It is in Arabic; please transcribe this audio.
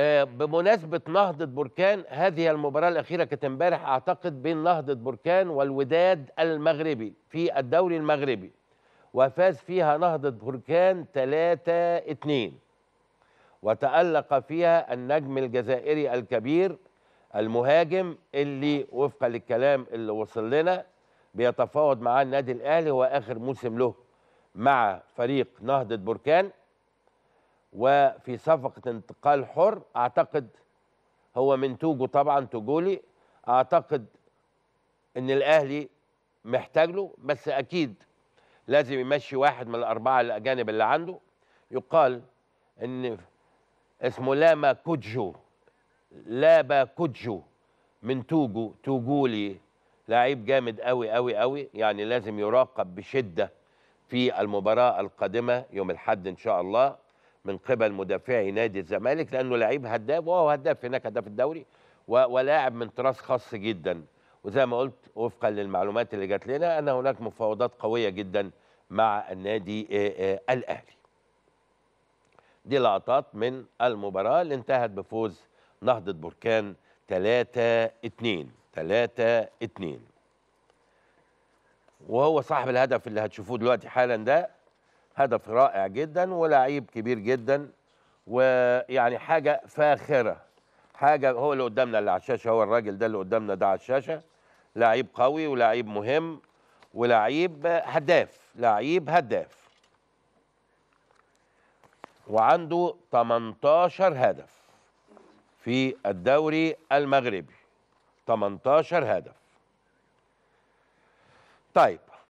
آه، بمناسبة نهضة بركان هذه المباراة الأخيرة كانت امبارح أعتقد بين نهضة بركان والوداد المغربي في الدوري المغربي وفاز فيها نهضة بركان 3-2 وتألق فيها النجم الجزائري الكبير المهاجم اللي وفقا للكلام اللي وصل لنا بيتفاوض معاه النادي الأهلي هو آخر موسم له مع فريق نهضة بركان. وفي صفقة انتقال حر أعتقد هو من توجو طبعا توجولي. أعتقد إن الأهلي محتاج له بس أكيد لازم يمشي واحد من الأربعة الأجانب اللي عنده. يقال إن اسمه لاما كوجو لابا كوجو من توجو. توجولي لعيب جامد قوي قوي قوي يعني لازم يراقب بشدة في المباراة القادمة يوم الحد إن شاء الله. من قبل مدافعي نادي الزمالك لأنه لعيب هداف وهو هداف هناك هداف الدوري ولاعب من طراز خاص جدا وزي ما قلت وفقا للمعلومات اللي جات لنا أن هناك مفاوضات قوية جدا مع النادي الأهلي. دي لقطات من المباراة اللي انتهت بفوز نهضة بركان 3 2 3 2 وهو صاحب الهدف اللي هتشوفوه دلوقتي حالا ده هدف رائع جدا ولعيب كبير جدا ويعني حاجة فاخرة. حاجة هو اللي قدامنا اللي على الشاشة هو الراجل ده اللي قدامنا ده على الشاشة. لعيب قوي ولعيب مهم ولعيب هداف لعيب هداف. وعنده 18 هدف في الدوري المغربي. 18 هدف. طيب